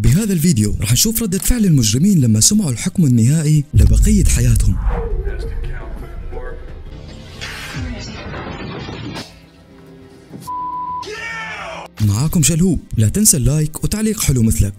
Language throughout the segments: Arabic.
بهذا الفيديو رح نشوف ردة فعل المجرمين لما سمعوا الحكم النهائي لبقية حياتهم. معاكم شلهوب لا تنسى اللايك وتعليق حلو مثلك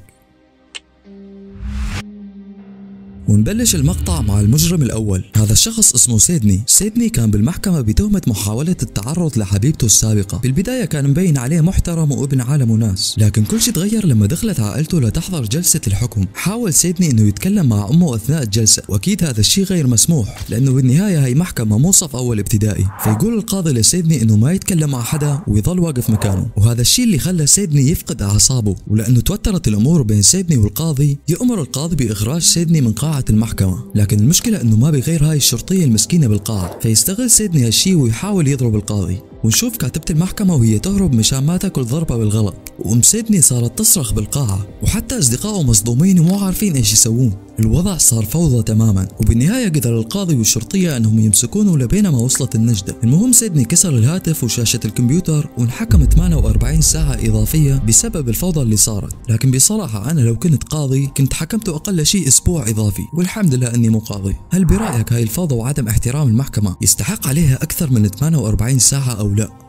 ونبلش المقطع مع المجرم الأول. هذا الشخص اسمه سيدني. سيدني كان بالمحكمة بتهمة محاولة التعرض لحبيبته السابقة. بالبداية كان مبين عليه محترم وابن عالم وناس. لكن كل شيء تغير لما دخلت عائلته لتحضر جلسة الحكم. حاول سيدني إنه يتكلم مع أمه أثناء الجلسة. وأكيد هذا الشيء غير مسموح لأنه بالنهاية هي محكمة مو صف أول ابتدائي. فيقول القاضي لسيدني إنه ما يتكلم مع حدا ويظل واقف مكانه. وهذا الشيء اللي خلى سيدني يفقد أعصابه ولأنه توترت الأمور بين سيدني والقاضي. يأمر القاضي بإخراج سيدني من قاعة المحكمة. لكن المشكلة إنه ما بغير هاي الشرطية المسكينة بالقاعة. فيستغل سيدني هالشيء ويحاول يضرب القاضي. ونشوف كاتبة المحكمة وهي تهرب مشان ما تاكل ضربة بالغلط. وام سيدني صارت تصرخ بالقاعة وحتى اصدقائه مصدومين ومو عارفين إيش يسوون. الوضع صار فوضى تماما وبالنهاية قدر القاضي والشرطية إنهم يمسكونه لبين ما وصلت النجدة. المهم سيدني كسر الهاتف وشاشة الكمبيوتر وانحكم 48 ساعة إضافية بسبب الفوضى اللي صارت. لكن بصراحة أنا لو كنت قاضي كنت حكمته أقل شيء أسبوع إضافي والحمد لله إني مو قاضي هل برأيك هاي الفوضى وعدم احترام المحكمة يستحق عليها أكثر من 48 ساعة أو لا؟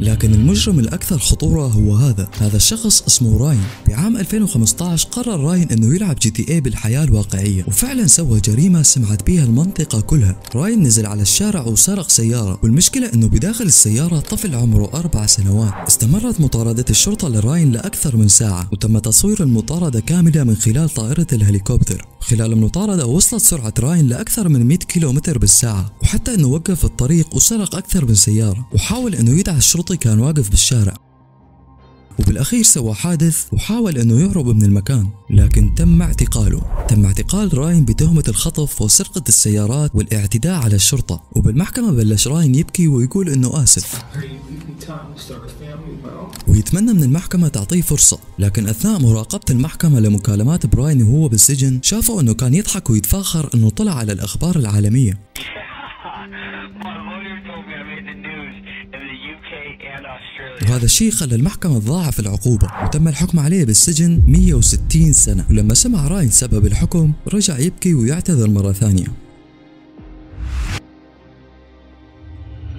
لكن المجرم الأكثر خطورة هو هذا. هذا الشخص اسمه راين. بعام 2015 قرر راين أنه يلعب GTA بالحياة الواقعية وفعلا سوى جريمة سمعت بها المنطقة كلها. راين نزل على الشارع وسرق سيارة والمشكلة أنه بداخل السيارة طفل عمره أربع سنوات. استمرت مطاردة الشرطة لراين لأكثر من ساعة وتم تصوير المطاردة كاملة من خلال طائرة الهليكوبتر. خلال المطاردة وصلت سرعة راين لأكثر من 100 كيلومتر بالساعة وحتى أنه وقف الطريق وسرق أكثر من سيارة وحاول أنه يدعس الشرطي كان واقف بالشارع. وبالأخير سوى حادث وحاول أنه يهرب من المكان لكن تم اعتقاله. تم اعتقال راين بتهمة الخطف وسرقة السيارات والاعتداء على الشرطة. وبالمحكمة بلش راين يبكي ويقول أنه آسف. ويتمنى من المحكمة تعطيه فرصة. لكن أثناء مراقبة المحكمة لمكالمات براين وهو بالسجن شافوا أنه كان يضحك ويتفاخر أنه طلع على الأخبار العالمية. وهذا الشيء خلى المحكمة تضاعف العقوبة وتم الحكم عليه بالسجن 160 سنة. ولما سمع راين سبب الحكم رجع يبكي ويعتذر مرة ثانية.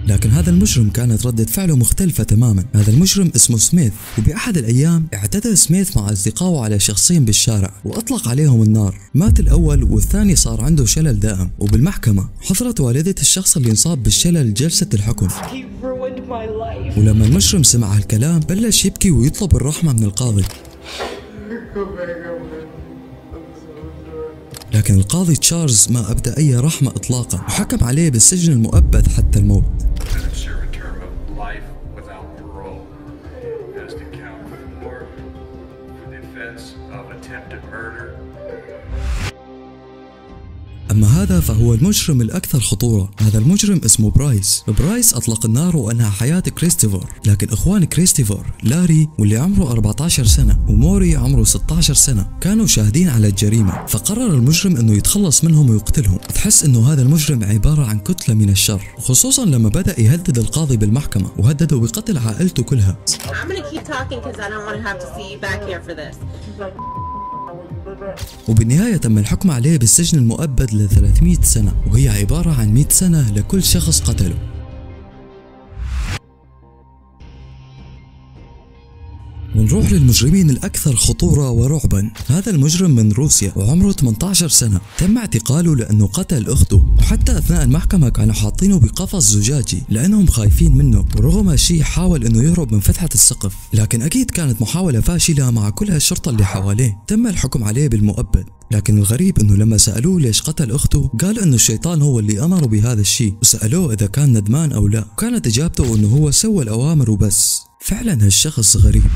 لكن هذا المجرم كانت ردة فعله مختلفة تماما. هذا المجرم اسمه سميث وبأحد الأيام اعتدى سميث مع أصدقائه على شخصين بالشارع وأطلق عليهم النار. مات الأول والثاني صار عنده شلل دائم. وبالمحكمة حضرت والدة الشخص اللي انصاب بالشلل جلسة الحكم. ولما المجرم سمع هالكلام بلش يبكي ويطلب الرحمة من القاضي. لكن القاضي تشارلز ما أبدى أي رحمة إطلاقا وحكم عليه بالسجن المؤبد حتى الموت. أما هذا فهو المجرم الأكثر خطورة. هذا المجرم اسمه برايس. برايس أطلق النار وأنهى حياة كريستوفر لكن إخوان كريستوفر لاري واللي عمره 14 سنة وموري عمره 16 سنة كانوا شاهدين على الجريمة. فقرر المجرم أنه يتخلص منهم ويقتلهم. تحس أنه هذا المجرم عبارة عن كتلة من الشر. خصوصا لما بدأ يهدد القاضي بالمحكمة وهدده بقتل عائلته كلها. I'm gonna keep talking because I don't want to have to see you back here for this. وبالنهاية تم الحكم عليه بالسجن المؤبد ل 300 سنة وهي عبارة عن 100 سنة لكل شخص قتله. ونروح للمجرمين الأكثر خطورة ورعبا. هذا المجرم من روسيا وعمره 18 سنة. تم اعتقاله لأنه قتل أخته. وحتى أثناء المحكمة كانوا حاطينه بقفص زجاجي لأنهم خايفين منه. ورغم هالشي حاول أنه يهرب من فتحة السقف. لكن أكيد كانت محاولة فاشلة مع كل هالشرطة اللي حواليه. تم الحكم عليه بالمؤبد. لكن الغريب إنه لما سألوه ليش قتل أخته قال إنه الشيطان هو اللي أمره بهذا الشيء. وسألوه إذا كان ندمان أو لا. كانت إجابته إنه هو سوى الأوامر وبس. فعلا هالشخص غريب.